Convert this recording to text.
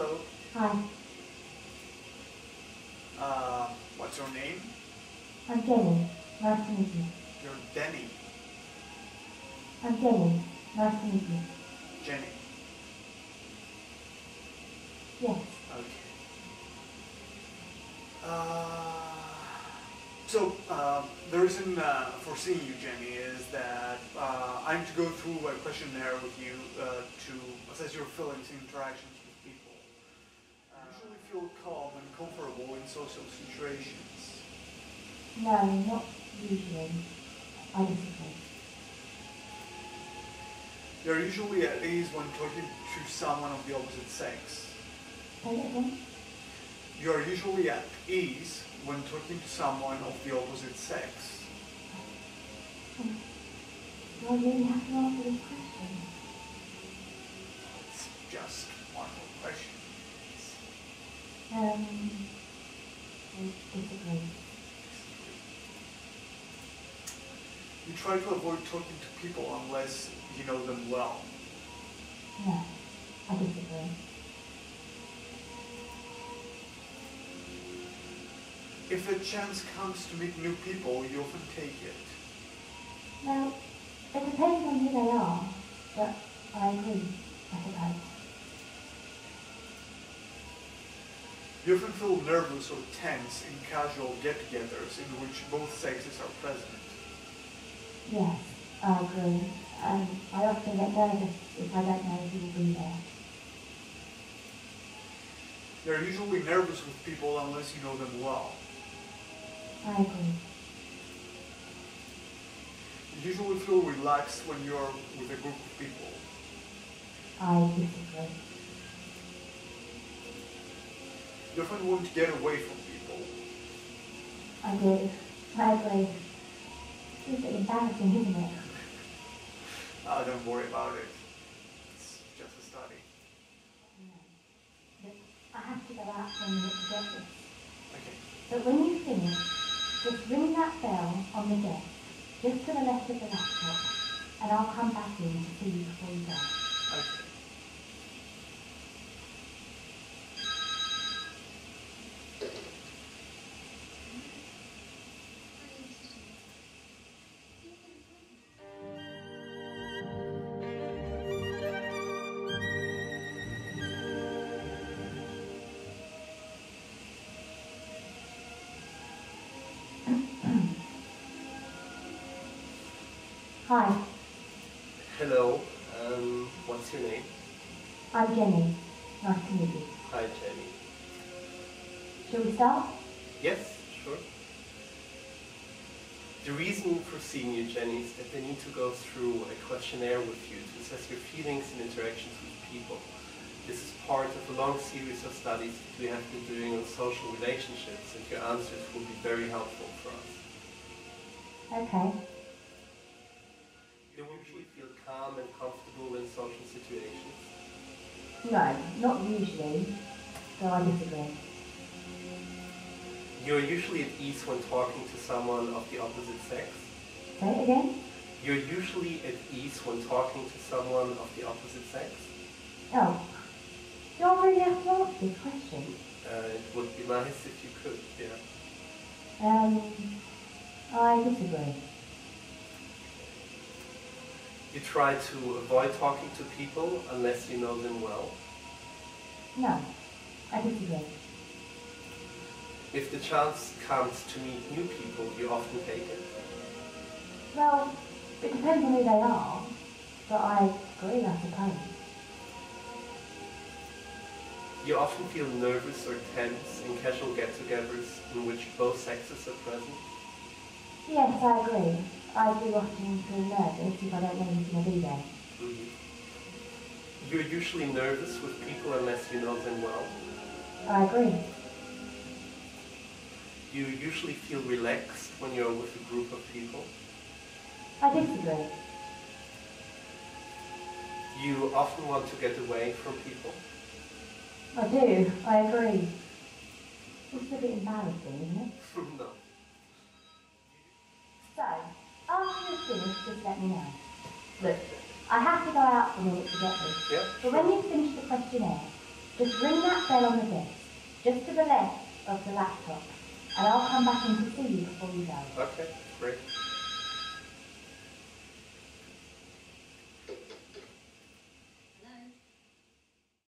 Hi, Uh, what's your name? I'm Jenny. Nice to meet you. You're Denny. I'm Jenny. Nice to meet you. Jenny. Yes. Okay. Uh, so, uh, the reason uh, for seeing you, Jenny, is that uh, I'm to go through a questionnaire with you uh, to assess your feelings and interactions with people. Uh, usually feel calm and comfortable in social situations. No, not usually. I disagree. You're usually at ease when talking to someone of the opposite sex. Say it? You're usually at ease when talking to someone of the opposite sex. I really have to answer this question? It's just one more question. Um. You try to avoid talking to people unless you know them well. No, I disagree. If a chance comes to meet new people, you often take it. Well, it depends on who they are, but I agree, I suppose. You often feel nervous or tense in casual get-togethers in which both sexes are present. Yes, I agree. Um, I often get nervous if I don't know who will be there. You're usually nervous with people unless you know them well. I agree. You usually feel relaxed when you're with a group of people. I disagree. Often want to get away from people. I do. I agree. It's embarrassing, isn't it? Ah, don't worry about it. It's just a study. But I have to go out for a minute to get this. Okay. But when you finish, just ring that bell on the desk, just to the left of the laptop, and I'll come back in to see you Hi, Hello, um, what's your name? I'm Jenny. Nice to meet you. Hi, Jenny. Shall we start? Yes, sure. The reason for seeing you, Jenny, is that they need to go through a questionnaire with you to assess your feelings and interactions with people. This is part of a long series of studies that we have been doing on social relationships, and your answers will be very helpful for us. Okay. You usually feel calm and comfortable in social situations. No, not usually. So I disagree. You're usually at ease when talking to someone of the opposite sex. Say it again? You're usually at ease when talking to someone of the opposite sex. Oh. I really have to answer this question? Uh, it would be nice if you could, yeah. Um, I disagree. You try to avoid talking to people unless you know them well. No, I disagree. If the chance comes to meet new people, you often take it. Well, it depends on who they are, but I agree, I suppose. You often feel nervous or tense in casual get-togethers in which both sexes are present. Yes, I agree. I do often feel nervous if I don't know who's going to be there. Mhm. You're usually nervous with people unless you know them well. I agree. You usually feel relaxed when you're with a group of people. I disagree. You often want to get away from people. I do. I agree. It's a bit embarrassing, isn't it? no. So, after you've finished, just let me know. Look, I have to go out for a minute to get this. Yeah. But when you finish the questionnaire, Just ring that bell on the desk, just to the left of the laptop, and I'll come back in to see you before you go. Okay, great.